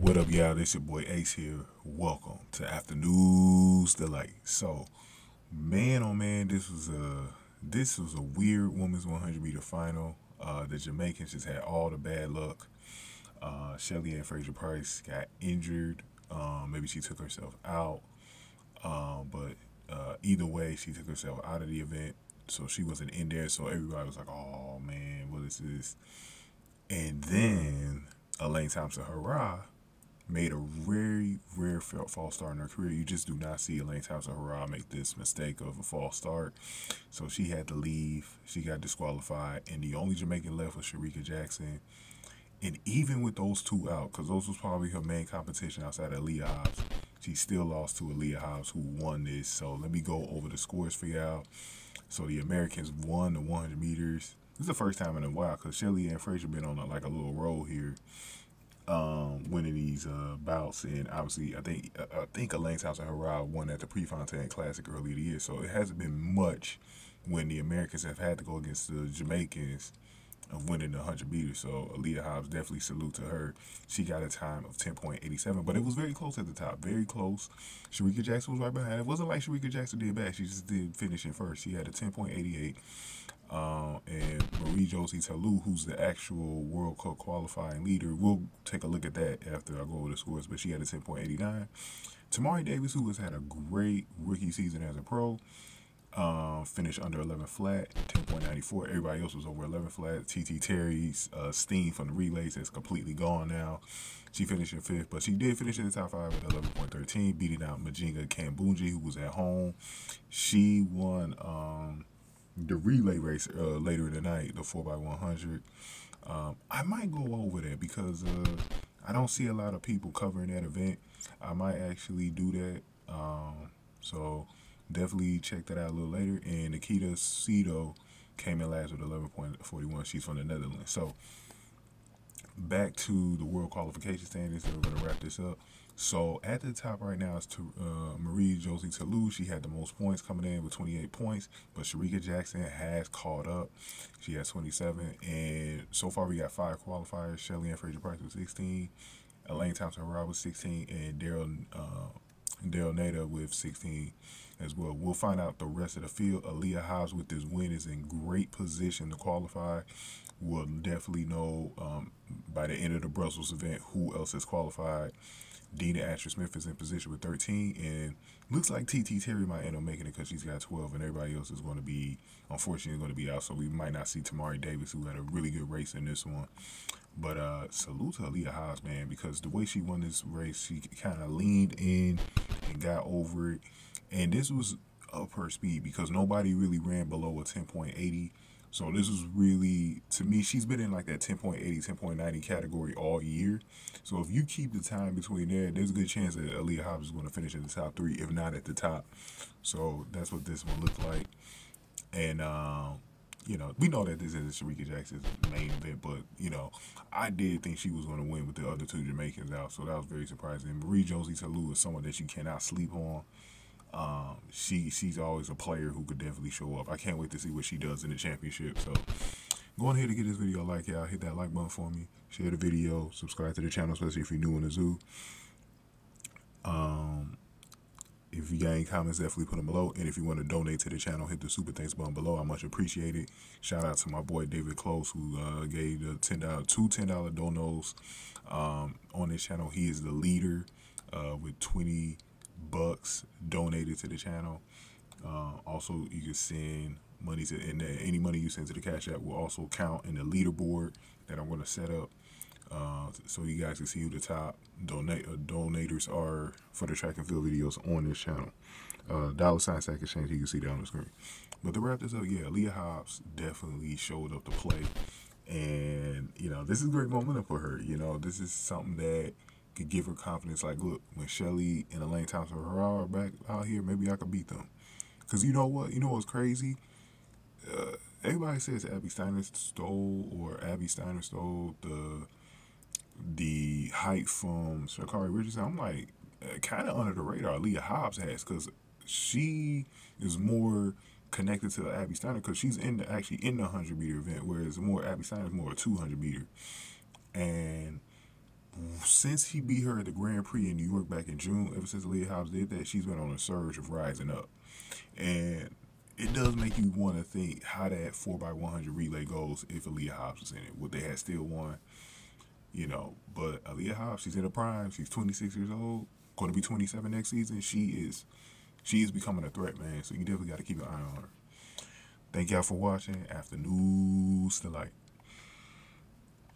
What up, y'all? This your boy Ace here. Welcome to After News Delight. So, man, oh man, this was a this was a weird women's 100 meter final. Uh, the Jamaicans just had all the bad luck. Uh, Shelly Ann Fraser Pryce got injured. Um, maybe she took herself out. Um, but uh, either way, she took herself out of the event, so she wasn't in there. So everybody was like, "Oh man, what is this?" And then Elaine Thompson Herah made a very rare false start in her career. You just do not see Elaine Thompson Herah make this mistake of a false start. So she had to leave. She got disqualified. And the only Jamaican left was Shericka Jackson. And even with those two out, because those was probably her main competition outside of Aleia Hobbs, she still lost to Aleia Hobbs, who won this. So let me go over the scores for y'all. So the Americans won the 100 meters. This is the first time in a while because Shelly Ann Fraser been on a, like a little roll here um, winning these uh, bouts, and obviously, I think I think Elaine Thompson Herah won at the Prefontaine Classic earlier the year, so it hasn't been much when the Americans have had to go against the Jamaicans of winning the 100 meters. So Aleia Hobbs definitely salute to her. She got a time of 10.87, but it was very close at the top, very close. Shericka Jackson was right behind. It wasn't like Shericka Jackson did bad. She just did finish in first. She had a 10.88. Uh, and Marie Josée Ta Lou, who's the actual World Cup qualifying leader. We'll take a look at that after I go over the scores, but she had a 10.89. Tamari Davis, who has had a great rookie season as a pro, uh, finished under 11 flat, 10.94. Everybody else was over 11 flat. TT Terry's uh, steam from the relays is completely gone now. She finished in fifth, but she did finish in the top five with 11.13, beating out Mujinga Kambundji, who was at home. She won um, the relay race uh, later in the night, the 4x100. Um, I might go over there because uh, I don't see a lot of people covering that event. I might actually do that. Um, so definitely check that out a little later. And N'Ketia Seedo came in last with 11.41. She's from the Netherlands. So back to the world qualification standings. And we're going to wrap this up. So at the top right now is to, uh, Marie Josée Ta Lou. She had the most points coming in with 28 points, but Shericka Jackson has caught up. She has 27, and so far we got five qualifiers. Shelly Ann Fraser Pryce with 16, Elaine Thompson Rob with 16, and Daryll uh, Daryll Neita with 16 as well. We'll find out the rest of the field. Aleia Hobbs with this win is in great position to qualify. We'll definitely know um, by the end of the Brussels event who else has qualified. Dina Asher Smith is in position with 13, and looks like TT Terry might end up making it because she's got 12, and everybody else is going to be, unfortunately, going to be out. So we might not see Tamari Davis, who had a really good race in this one. But uh, salute to Aleia Hobbs, man, because the way she won this race, she kind of leaned in and got over it. And this was up her speed because nobody really ran below a 10.80 so this was really, to me, she's been in like that 10.80, 10.90 category all year. So if you keep the time between there, there's a good chance that Aleia Hobbs is going to finish in the top three, if not at the top. So that's what this one looked like. And, um, you know, we know that this is Shericka Jackson's main event, but, you know, I did think she was going to win with the other two Jamaicans out. So that was very surprising. Marie-Josée Ta Lou is someone that you cannot sleep on. Um, she she's always a player who could definitely show up. I can't wait to see what she does in the championship. So go ahead and get this video like, y'all. Hit that like button for me. Share the video. Subscribe to the channel, especially if you're new in the zoo. Um, if you got any comments, definitely put them below. And if you want to donate to the channel, hit the super thanks button below. I much appreciate it. Shout out to my boy David Close, who uh, gave the ten dollar two ten dollar donos um, on this channel. He is the leader uh, with twenty bucks donated to the channel. Uh, also, you can send money to, and any money you send to the Cash App will also count in the leaderboard that I'm going to set up. Uh, so you guys can see who the top donate uh, are for the track and field videos on this channel. Uh, dollar sign Sack Exchange, you can see that on the screen. But to wrap this up, yeah, Leah Hobbs definitely showed up to play. And, you know, this is great momentum for her. You know, this is something that could give her confidence. Like, look, when Shelly and Elaine Thompson are back out here, maybe I could beat them. Because you know what? You know what's crazy? Uh, everybody says Abby Steiner stole or Abby Steiner stole the the height from Sha'Carri Richardson. I'm like, kind of under the radar. Leah Hobbs has because she is more connected to Abby Steiner because she's in the actually in the 100 meter event, whereas more Abby Steiner is more a 200 meter. And since he beat her at the Grand Prix in New York back in June, ever since Leah Hobbs did that, she's been on a surge of rising up. And it does make you want to think how that 4x100 relay goes if Aleia Hobbs was in it. Would they have still won? You know, but Aleia Hobbs, she's in her prime. She's 26 years old, going to be 27 next season. She is, she is becoming a threat, man. So you definitely got to keep an eye on her. Thank y'all for watching. After News Delight.